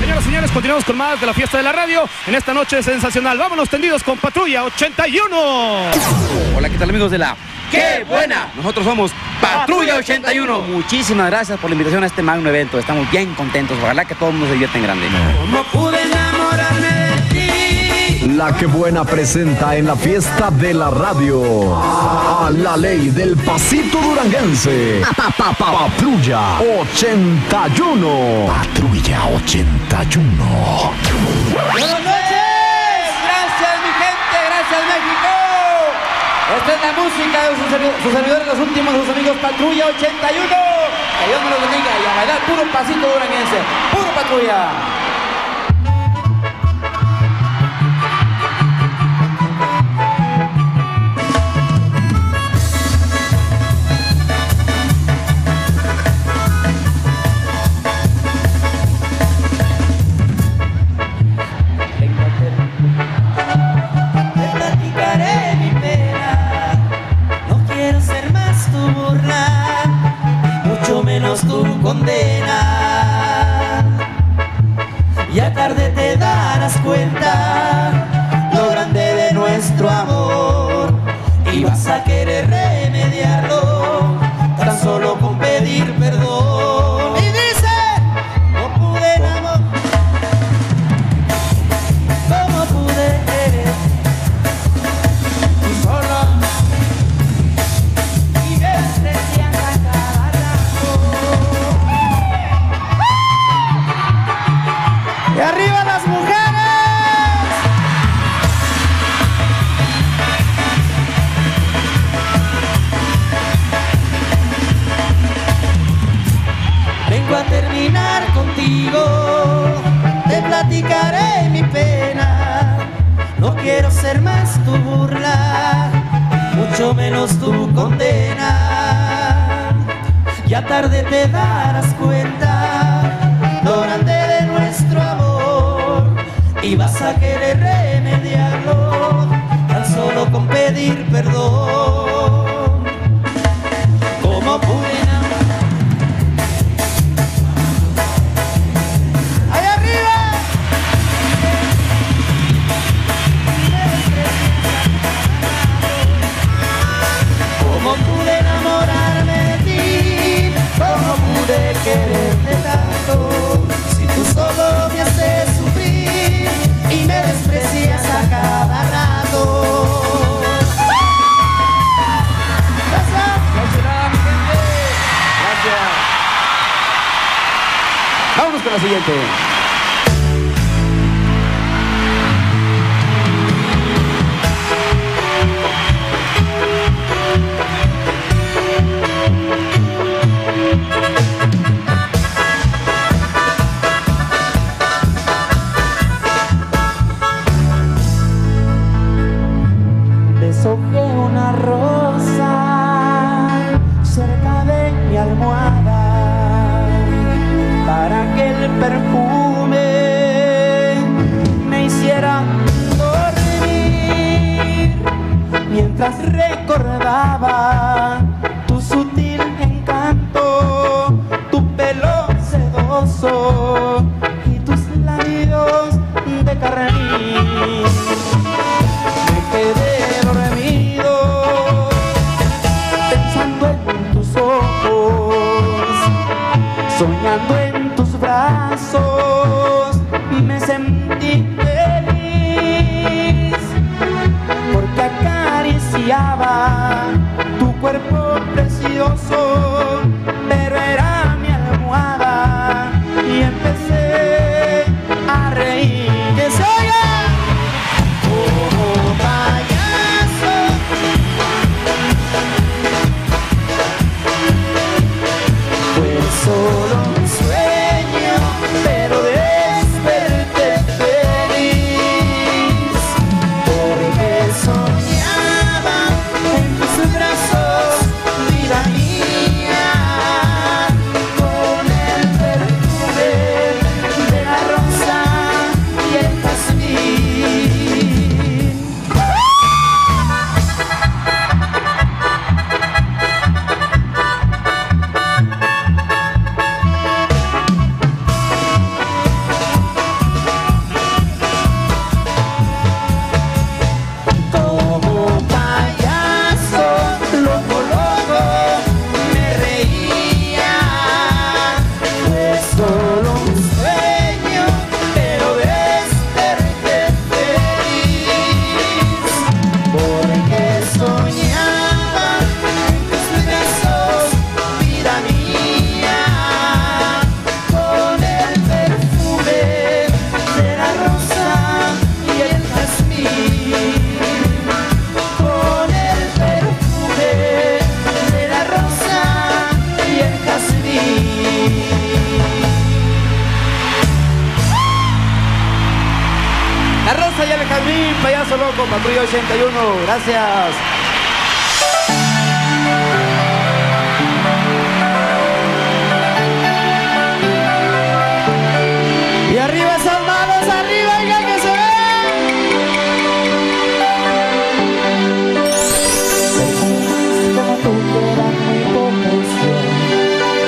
Señoras y señores, continuamos con más de la fiesta de la radio. En esta noche sensacional. Vámonos tendidos con Patrulla 81. Hola, ¿qué tal amigos de la ¡Qué buena! Nosotros somos Patrulla 81. Muchísimas gracias por la invitación a este magno evento. Estamos bien contentos. Ojalá que todo el mundo se divierta en grande. ¿Cómo pude que buena presenta en la fiesta de la radio a la ley del pasito duranguense. Pa, pa, pa, Patrulla 81. Patrulla 81. Buenas noches. Gracias, mi gente. Gracias, México. Esta es la música de sus servidores, los últimos, sus amigos Patrulla 81. Que Dios me los bendiga y a bailar puro pasito duranguense. Puro patrulla. Condena. Ya tarde te darás cuenta lo grande de nuestro amor y vas a querer Terminar contigo, te platicaré mi pena. No quiero ser más tu burla, mucho menos tu condena. Ya tarde te darás cuenta lo grande de nuestro amor y vas a querer remediarlo tan solo con pedir perdón. La siguiente.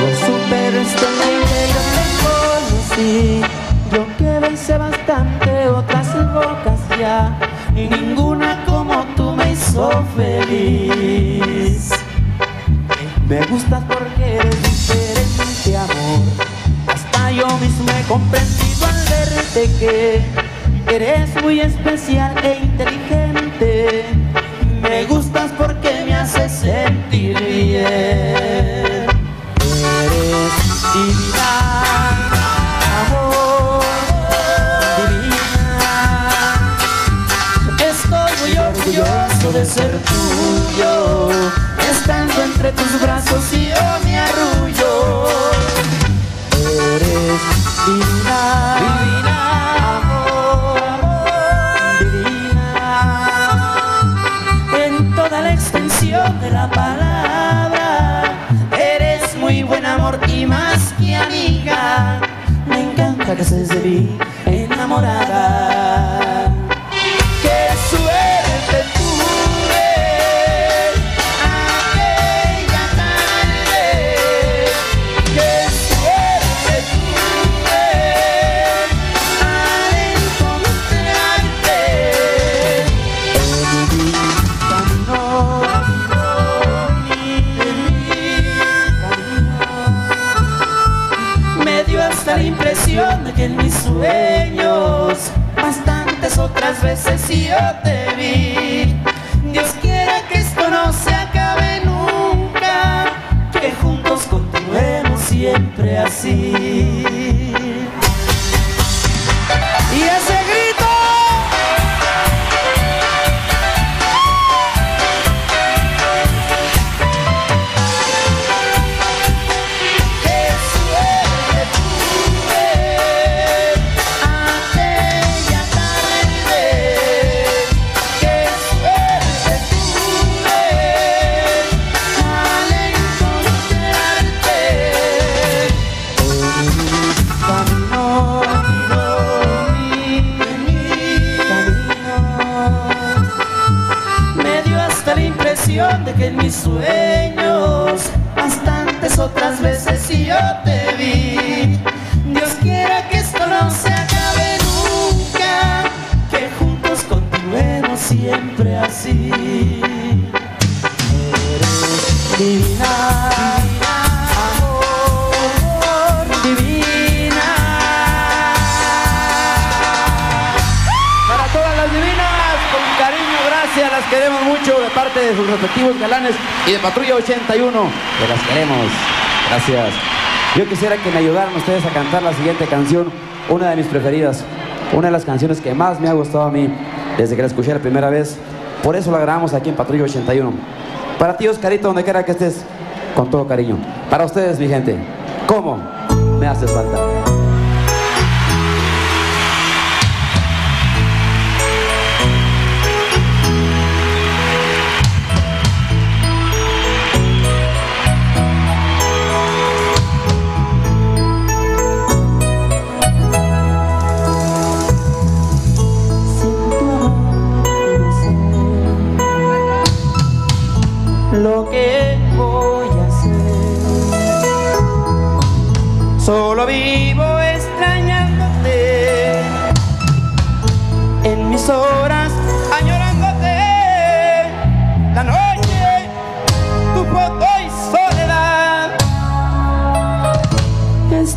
Lo super excelente yo te conocí. Yo que vencé bastante otras ya Y ninguna como tú me hizo feliz. Me gustas porque eres diferente amor. Hasta yo mismo he comprendido al verte que Eres muy especial e inteligente be sí yo te vi. Dios quiera que esto no se acabe nunca, que juntos continuemos siempre así. Eres divina, divina. Para todas las queremos mucho de parte de sus respectivos galanes y de Patrulla 81, que las queremos. Gracias. Yo quisiera que me ayudaran ustedes a cantar la siguiente canción, una de mis preferidas, una de las canciones que más me ha gustado a mí desde que la escuché la primera vez. Por eso la grabamos aquí en Patrulla 81. Para ti, Oscarito, donde quiera que estés, con todo cariño. Para ustedes, mi gente, ¿cómo me haces falta? Solo vivo extrañándote. En mis horas añorándote. La noche, tu foto y soledad. Es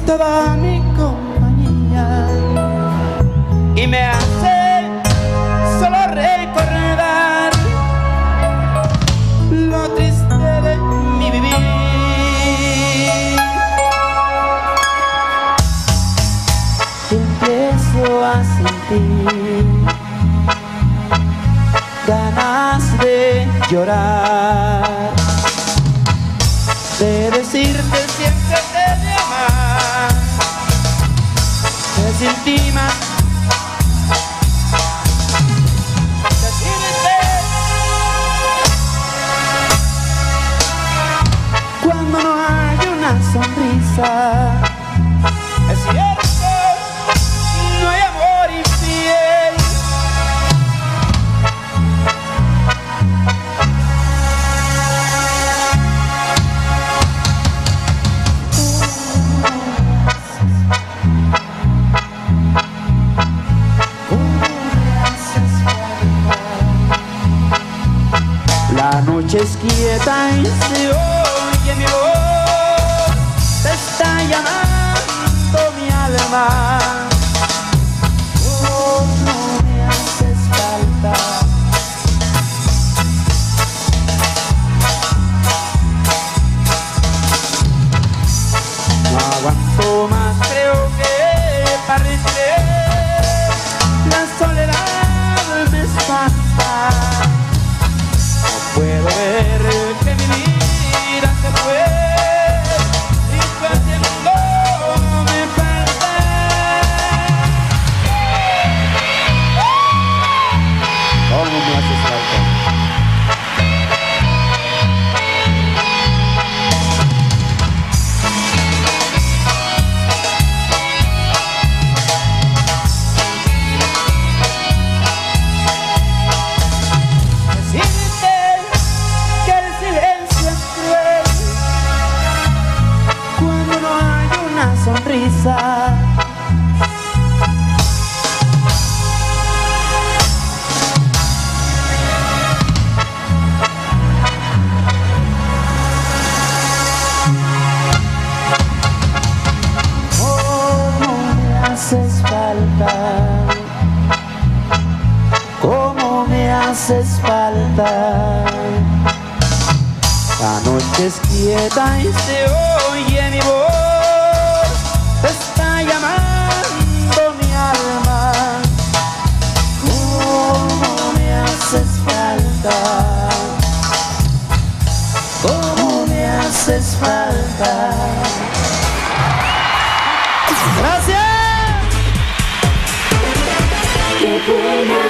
de decirte siempre te de amar, de sin más La noche es quieta y se oye mi voz, te está llamando mi alma. Sonrisa. ¿Cómo me haces falta? cómo me haces falta. La noche es quieta y se oye mi voz. como